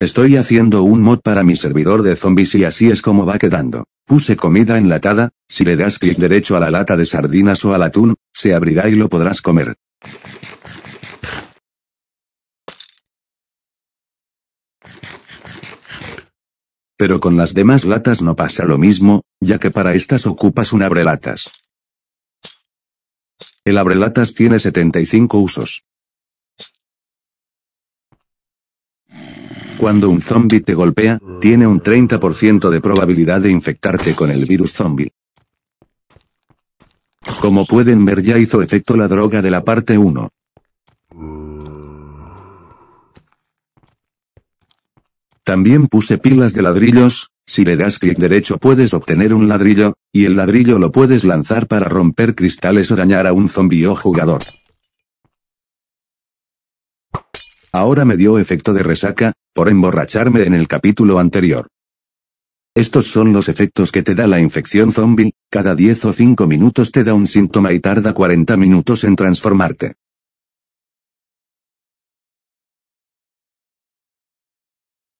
Estoy haciendo un mod para mi servidor de zombies y así es como va quedando. Puse comida enlatada, si le das clic derecho a la lata de sardinas o al atún, se abrirá y lo podrás comer. Pero con las demás latas no pasa lo mismo, ya que para estas ocupas un abrelatas. El abrelatas tiene 75 usos. Cuando un zombie te golpea, tiene un 30% de probabilidad de infectarte con el virus zombie. Como pueden ver ya hizo efecto la droga de la parte 1. También puse pilas de ladrillos, si le das clic derecho puedes obtener un ladrillo, y el ladrillo lo puedes lanzar para romper cristales o dañar a un zombie o jugador. Ahora me dio efecto de resaca, por emborracharme en el capítulo anterior. Estos son los efectos que te da la infección zombie, cada 10 o 5 minutos te da un síntoma y tarda 40 minutos en transformarte.